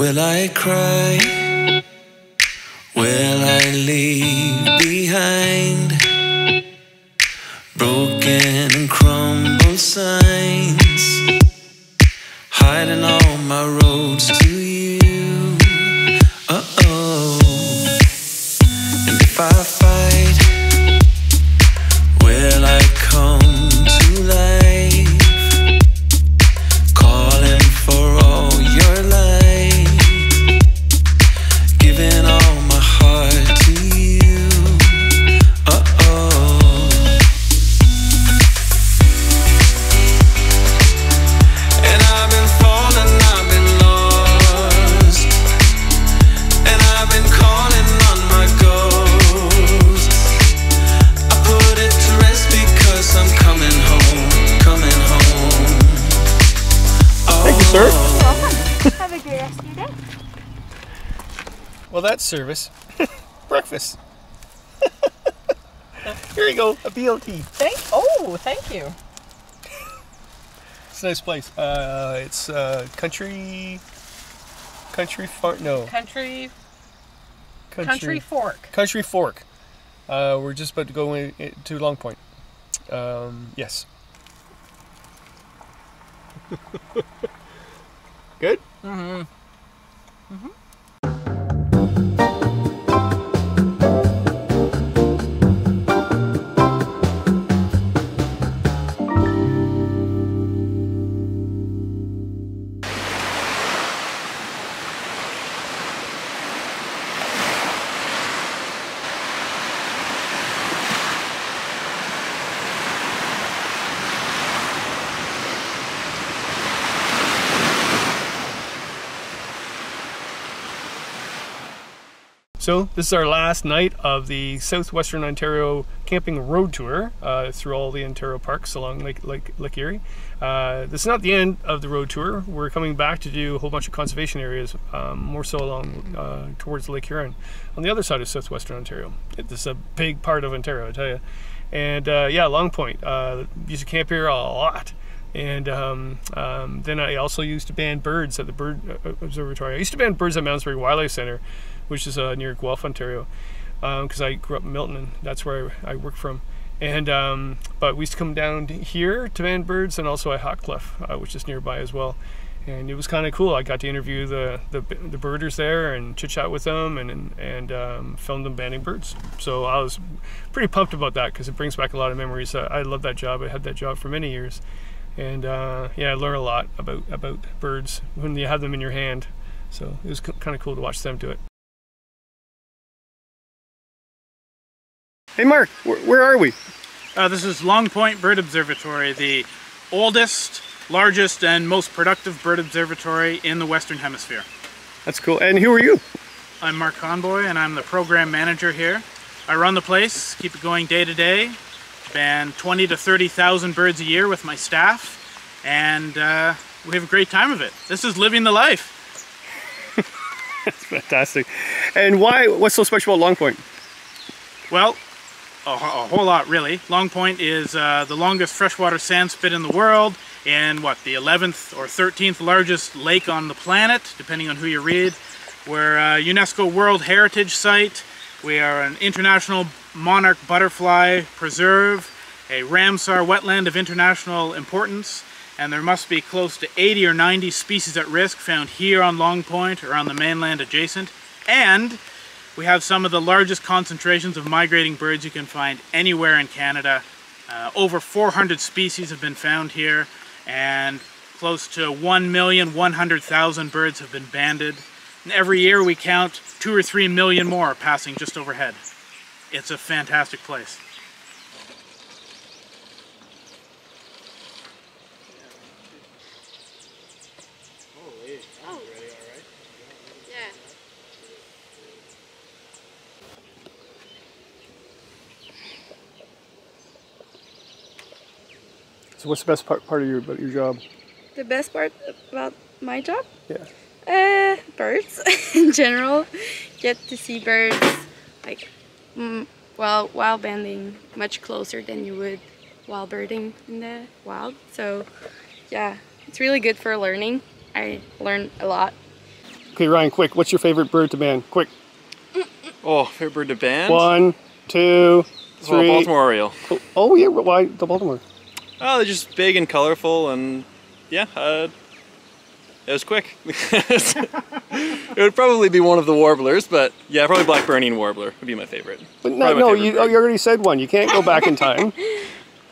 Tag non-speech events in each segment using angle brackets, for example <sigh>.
Will I cry? Will I leave behind service. <laughs> Breakfast. <laughs> Here you go, a BLT. Thank. Oh, thank you. It's a nice place. Uh, it's uh, country, country farm. No, Country country, Country Fork. Country Fork. Uh, we're just about to go in, in- to Long Point. Um, yes. <laughs> Good. Mm-hmm. So this is our last night of the Southwestern Ontario camping road tour uh, through all the Ontario parks along Lake Lake, Lake Erie. Uh, this is not the end of the road tour. We're coming back to do a whole bunch of conservation areas, um, more so along uh, towards Lake Huron, on the other side of Southwestern Ontario. This is a big part of Ontario, I tell you. And uh, yeah, Long Point. Uh, used to camp here a lot. And um, um, then I also used to ban birds at the Bird uh, Observatory. I used to ban birds at Mountsberg Wildlife Center, which is uh, near Guelph, Ontario, because I grew up in Milton, and that's where I, I work from. And um, but we used to come down here to ban birds, and also at Hawk Cliff, uh, which is nearby as well. And it was kind of cool. I got to interview the, the the birders there and chit chat with them, and and, and um, filmed them banding birds. So I was pretty pumped about that because it brings back a lot of memories. Uh, I love that job. I had that job for many years, and uh, yeah, I learned a lot about about birds when you have them in your hand. So it was kind of cool to watch them do it. Hey, Mark, where, where are we? Uh, this is Long Point Bird Observatory, the oldest, largest, and most productive bird observatory in the Western Hemisphere. That's cool. And who are you? I'm Mark Conboy, and I'm the program manager here. I run the place, keep it going day to day, ban 20 to 30,000 birds a year with my staff, and uh, we have a great time of it. This is living the life. <laughs> <laughs> That's fantastic. And why? What's so special about Long Point? Well, a, whole lot really. Long Point is uh, the longest freshwater sand spit in the world, and what the 11th or 13th largest lake on the planet, depending on who you read. We're a UNESCO World Heritage Site. We are an international monarch butterfly preserve, a Ramsar wetland of international importance, and there must be close to 80 or 90 species at risk found here on Long Point or on the mainland adjacent. And we have some of the largest concentrations of migrating birds you can find anywhere in Canada. Uh, over 400 species have been found here, and close to 1,100,000 birds have been banded. And every year we count two or three million more passing just overhead. It's a fantastic place. So, what's the best part, part of your about your job? The best part about my job? Yeah. Uh, birds <laughs> in general. Get to see birds like, mm, well, while banding much closer than you would while birding in the wild. So, yeah, it's really good for learning. I learn a lot. Okay, Ryan, quick. What's your favorite bird to band? Quick. Oh, favorite bird to band? One, two, Well, three. Baltimore Oriole. Oh yeah, why the Baltimore? Oh, they're just big and colorful, and yeah, uh, it was quick. <laughs> it would probably be one of the warblers, but yeah, probably Blackburnian warbler would be my favorite. But no, no, favorite you, oh, you already said one. You can't go back in time. <laughs>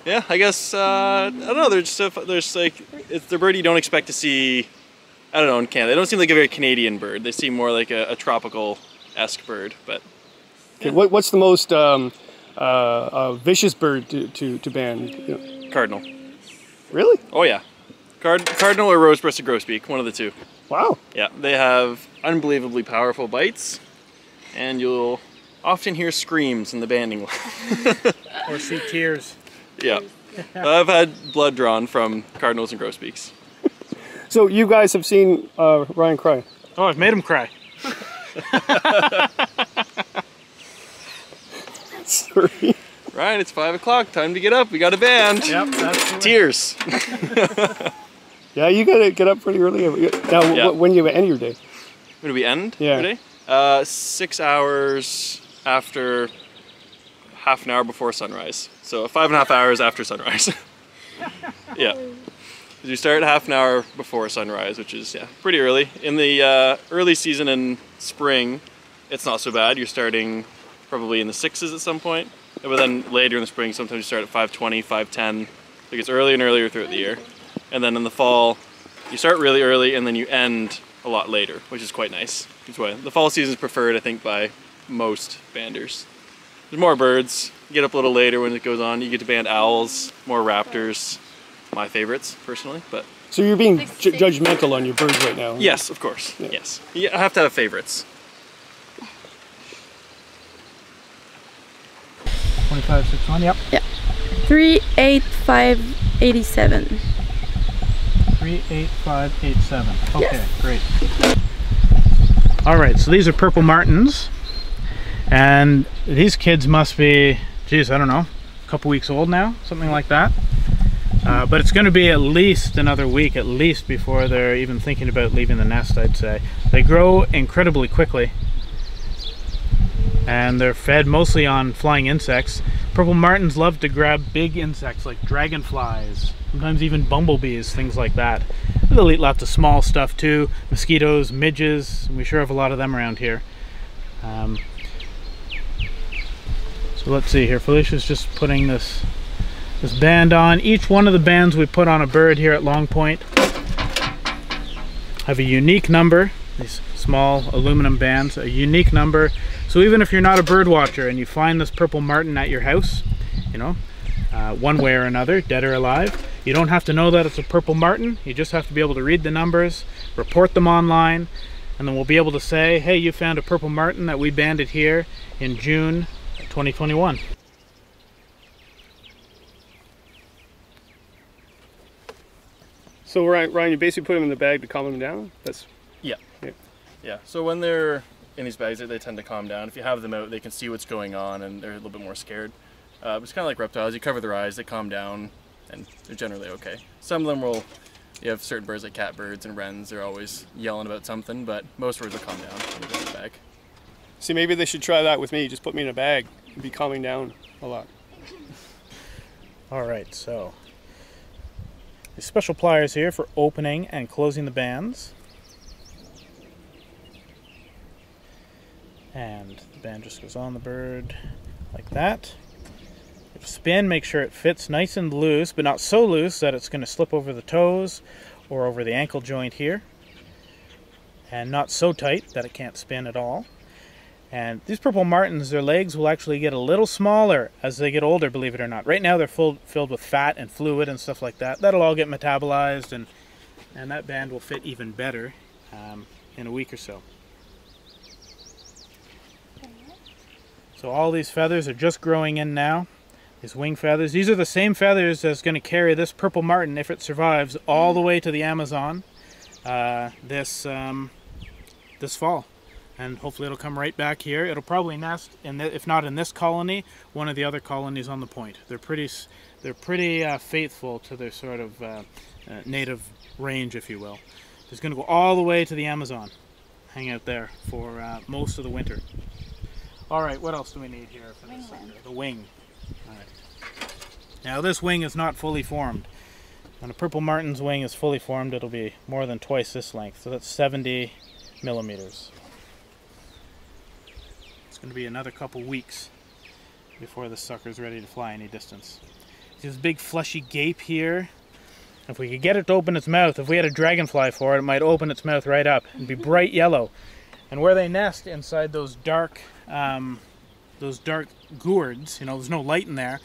Yeah, I guess uh, I don't know. They're just a, there's like it's the bird you don't expect to see. I don't know in Canada. They don't seem like a very Canadian bird. They seem more like a, a tropical esque bird. But Okay, what, what's the most um, uh, uh, vicious bird to, to, to ban? You know, cardinal. really? Oh yeah, Card, cardinal or rose-breasted grosbeak, one of the two. Wow. Yeah, they have unbelievably powerful bites, and you'll often hear screams in the banding line. <laughs> Or see tears. yeah, I've had blood drawn from cardinals and grosbeaks. So you guys have seen uh, Ryan cry. Oh, I've made him cry. <laughs> Sorry. Ryan, it's five o'clock. Time to get up. We got a band. Yep, that's the Tears. <laughs> Yeah, you gotta get up pretty early. Now, Yeah. wh- when you end your day? When do we end Yeah. today? Uh, six hours after, half an hour before sunrise. So five and a half hours after sunrise. <laughs> yeah. You start half an hour before sunrise, which is yeah pretty early. In the uh, early season in spring, it's not so bad. You're starting probably in the sixes at some point, but then later in the spring, sometimes you start at 5:20, 5:10. It gets earlier and earlier throughout the year, and then in the fall, you start really early and then you end a lot later, which is quite nice. That's why the fall season is preferred, I think, by most banders. There's more birds. You get up a little later when it goes on. You get to band owls, more raptors. My favorites, personally, but So you're being ju- judgmental on your birds right now. yes, of course, yes. You have to have favorites. 25, 61, yep. Three eight five eighty seven. 38587. Okay, Yes. great. All right, so these are purple martins, and these kids must be, geez, I don't know, a couple weeks old now, something like that. Uh, but it's going to be at least another week, at least, before they're even thinking about leaving the nest, I'd say. They grow incredibly quickly, and they're fed mostly on flying insects. Purple martins love to grab big insects like dragonflies, sometimes even bumblebees, things like that. They'll eat lots of small stuff too, mosquitoes, midges. We sure have a lot of them around here. Um, so let's see here. Felicia's just putting this this band on. Each one of the bands we put on a bird here at Long Point have a unique number. These small aluminum bands, a unique number. So even if you're not a bird watcher and you find this purple martin at your house, you know, uh, one way or another, dead or alive, you don't have to know that it's a purple martin. You just have to be able to read the numbers, report them online, and then we'll be able to say, hey, you found a purple martin that we banded here in June 2021. So Ryan, Ryan, you basically put them in the bag to calm them down. That's Yeah. Yeah. Yeah. So when they're in these bags, they- they tend to calm down. If you have them out, they can see what's going on and they're a little bit more scared. Uh, it's kind of like reptiles. You cover their eyes, they calm down, and they're generally okay. Some of them will. You have certain birds like catbirds and wrens. They're always yelling about something, but most birds will calm down when you go in the bag. see, maybe they should try that with me. Just put me in a bag and be calming down a lot. <laughs> All right, so these special pliers here for opening and closing the bands. And the band just goes on the bird like that. Spin, make sure it fits nice and loose, but not so loose that it's going to slip over the toes or over the ankle joint here. And not so tight that it can't spin at all. And these purple martins, their legs will actually get a little smaller as they get older, believe it or not. Right now they're full, filled with fat and fluid and stuff like that. That'll all get metabolized and, and that band will fit even better um, in a week or so. So all these feathers are just growing in now. These wing feathers. These are the same feathers that's going to carry this purple martin, if it survives, all the way to the Amazon uh, this um, this fall and hopefully it'll come right back here. It'll probably nest, in the, if not in this colony, one of the other colonies on the point. They're pretty, they're pretty uh, faithful to their sort of uh, uh, native range, if you will. It's going to go all the way to the Amazon. hang out there for uh, most of the winter. All right, what else do we need here for this? Wing sucker? The wing. All right. Now this wing is not fully formed. When a purple martin's wing is fully formed, it'll be more than twice this length. So that's 70 millimeters. It's going to be another couple weeks before the sucker's ready to fly any distance. See This big fleshy gape here. If we could get it to open its mouth, if we had a dragonfly for it, it might open its mouth right up and be bright yellow. And where they nest inside those dark, um, those dark gourds, you know, there's no light in there,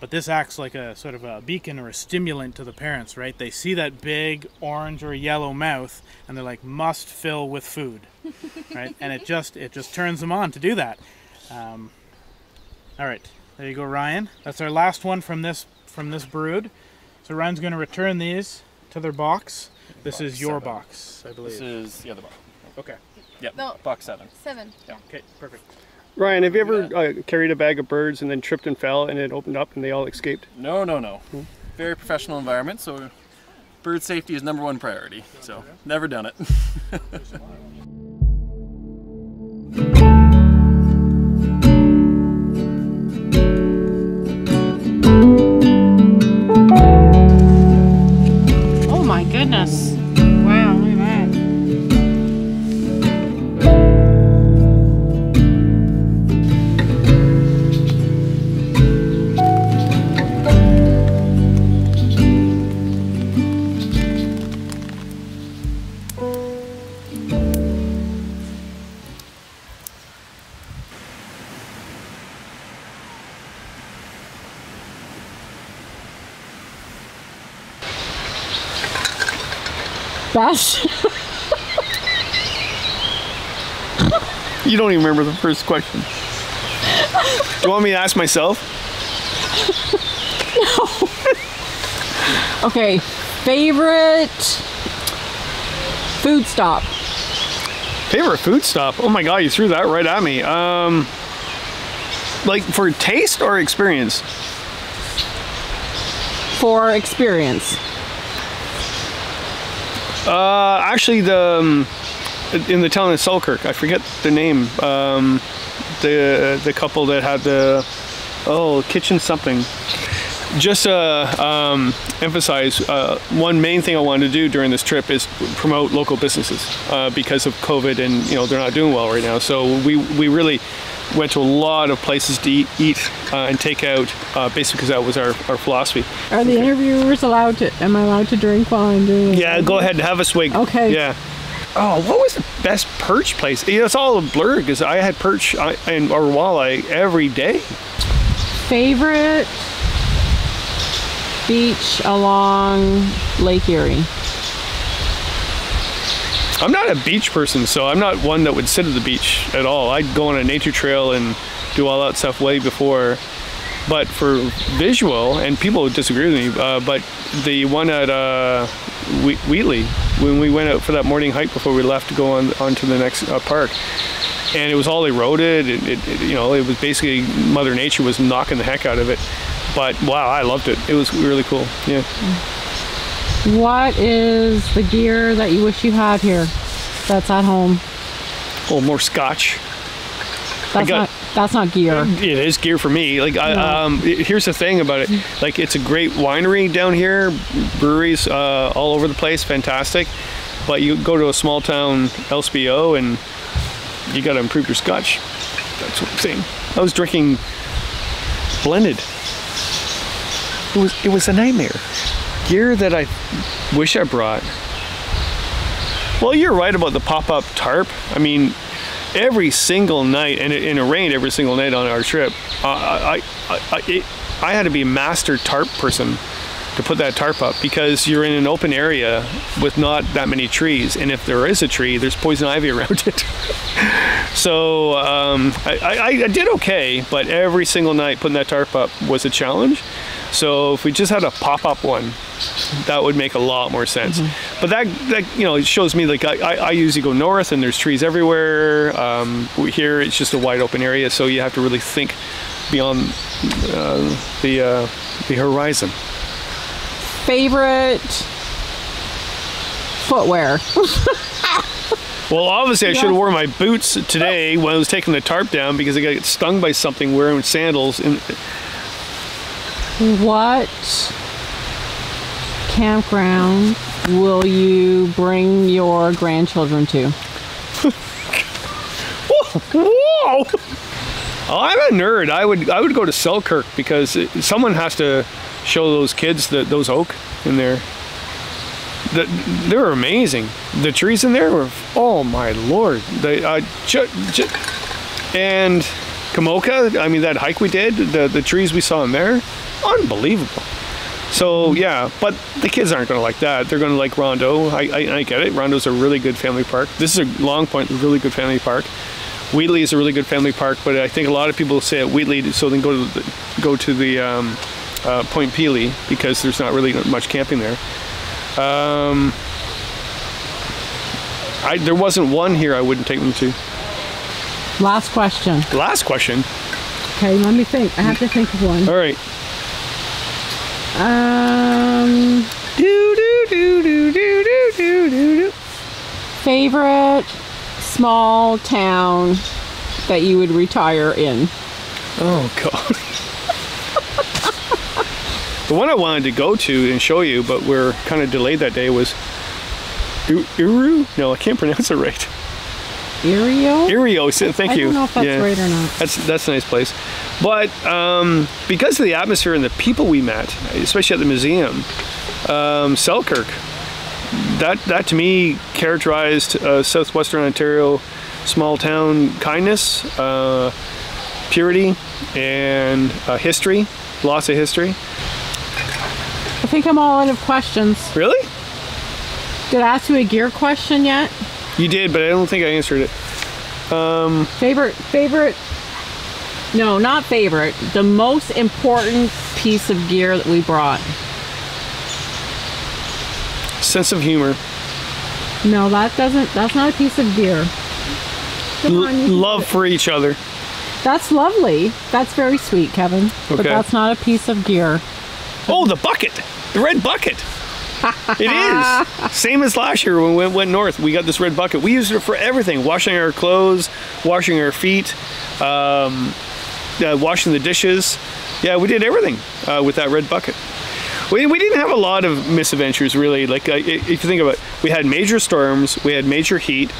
but this acts like a sort of a beacon or a stimulant to the parents, right? They see that big orange or yellow mouth, and they're like, must fill with food, <laughs> right? And it just it just turns them on to do that. Um, all right, there you go, Ryan. That's our last one from this from this brood. So Ryan's going to return these to their box. This is your seven. box, I believe. This is yeah the box. okay. Yep. No. Box seven. Seven. Yeah. Okay. Perfect. Ryan, have you ever uh, carried a bag of birds and then tripped and fell and it opened up and they all escaped? No, no, no. Very professional environment, so bird safety is number one priority. So never done it. <laughs> Oh my goodness. You don't even remember the first question. Do you want me to ask myself? <laughs> No. okay, favorite food stop. Favorite food stop? Oh my god, you threw that right at me. Um, like for taste or experience? for experience. Uh, actually, the um, in the town of Selkirk, I forget the name. Um, the the couple that had the oh kitchen something. Just uh, um, emphasize uh, one main thing I wanted to do during this trip is promote local businesses uh, because of COVID and you know they're not doing well right now. So we we really went to a lot of places to eat, eat uh, and take out, uh, basically because that was our, our philosophy. Are the interviewers allowed to? Am I allowed to drink while I'm doing? Yeah, go ahead and have a swig. Okay. Yeah. Oh, what was the best perch place? You know, it's all a blur because I had perch and or walleye every day. Favorite beach along Lake Erie. I'm not a beach person, so I'm not one that would sit at the beach at all. I'd go on a nature trail and do all that stuff way before. But for visual, and people disagree with me, uh, but the one at uh, Whe- Wheatley, when we went out for that morning hike before we left to go on onto the next uh, park, and it was all eroded. It, it, it- you know, it was basically Mother Nature was knocking the heck out of it. But wow, I loved it. It was really cool. Yeah. What is the gear that you wish you had here? That's at home. Oh, more scotch. That's got- not. That's not gear. It is gear for me. Like, I, No. um, here's the thing about it. Like, it's a great winery down here, breweries uh, all over the place, fantastic. But you go to a small town LCBO and you got to improve your scotch. That's what I'm saying. I was drinking blended. It was it was a nightmare. Gear that I wish I brought. Well, you're right about the pop-up tarp. I mean, every single night, and it, and it rained every single night on our trip. Uh, I, I, I, it, I had to be a master tarp person to put that tarp up because you're in an open area with not that many trees, and if there is a tree, there's poison ivy <laughs> around it. so um, I, I, I did okay, but every single night putting that tarp up was a challenge. So if we just had a pop-up one, that would make a lot more sense. But that, that you know, it shows me like I, I, usually go north and there's trees everywhere. Um, here it's just a wide open area, so you have to really think beyond uh, the uh, the horizon. Favorite footwear. <laughs> Well, obviously, I should have worn my boots today when I was taking the tarp down because I got stung by something wearing sandals. And What campground will you bring your grandchildren to? whoa! I'm a nerd. I would I would go to Selkirk because it, someone has to show those kids that those oak in there. The, they're amazing. The trees in there were oh my lord. They uh, and Komoka. I mean that hike we did. The the trees we saw in there, unbelievable. So yeah, but the kids aren't going to like that. They're going to like Rondeau. I, I, I get it. Rondeau's a really good family park. This is a Long Point, a really good family park. Wheatley is a really good family park, but I think a lot of people say at Wheatley so then go to the, go to the um, uh, Point Pelee because there's not really much camping there. Um, I, there wasn't one here I wouldn't take them to. Last question. Last question. Okay, let me think. I have to think of one. All right. Um, Do do do do do do do do favorite small town that you would retire in? Oh god. the one I wanted to go to and show you, but we're kind of delayed that day was Uru. No, I can't pronounce it right. Erieau? Erieau. Thank you? I don't know if that's Yeah. right or not. That's that's a nice place, but um, because of the atmosphere and the people we met, especially at the museum, um, Selkirk, that that to me characterized uh, southwestern Ontario small town kindness, uh, purity, and uh, history. Lots of history. I think I'm all out of questions. Really? Did I ask you a gear question yet? You did, but I don't think I answered it. Um, Favorite, favorite, no, not favorite. The most important piece of gear that we brought. Sense of humor, No, that doesn't, that's not a piece of gear. On, love for each other. That's lovely. That's very sweet, Kevin. Okay. But that's not a piece of gear. Oh, the bucket, the red bucket. <laughs> it is same as last year when we went north. We got this red bucket. We used it for everything: washing our clothes, washing our feet, um, uh, washing the dishes. Yeah, we did everything uh, with that red bucket. We, we didn't have a lot of misadventures really. Like uh, if you think about it, we had major storms, we had major heat.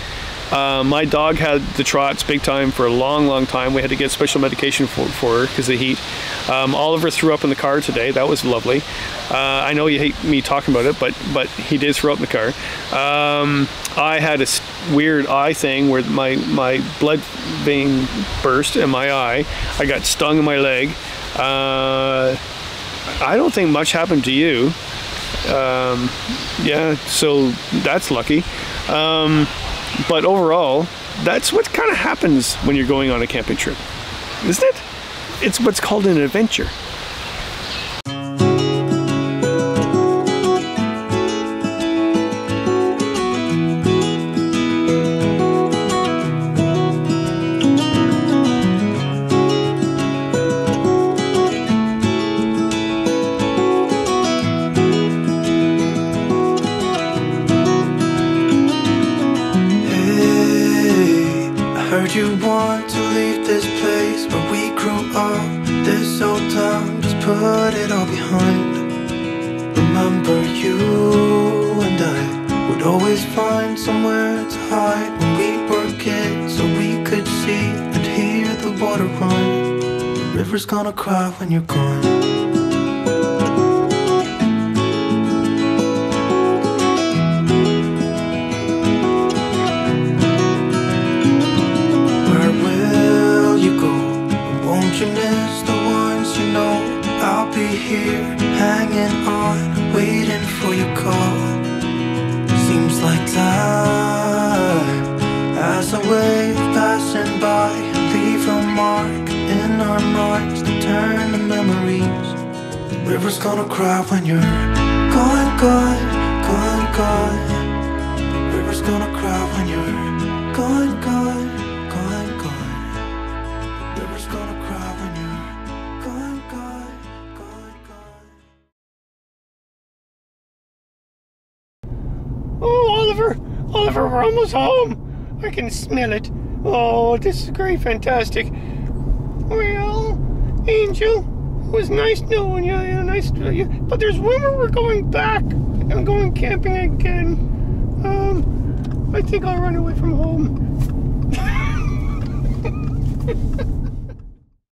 Uh, my dog had the trots big time for a long, long time. We had to get special medication for, for her because of the heat. Um, Oliver threw up in the car today. That was lovely. Uh, I know you hate me talking about it, but but he did throw up in the car. Um, I had a weird eye thing where my my blood vein burst in my eye. I got stung in my leg. Uh, I don't think much happened to you. Um, yeah, so that's lucky. But overall, that's what kind of happens when you're going on a camping trip, isn't it? It's what's called an adventure. River's gonna cry when you're gone. River's gonna cry when you're gone, gone, gone, gone. River's gonna cry when you're gone, gone, gone, gone. River's gonna cry when you're gone, gone, gone, gone. Oh, Oliver! Oliver, we're almost home! I can smell it. Oh, this is great, fantastic. Well, Angel, it was nice knowing you. yeah, Nice to you. But there's rumor we're going back. I'm going camping again. Um, I think I'll run away from home. <laughs>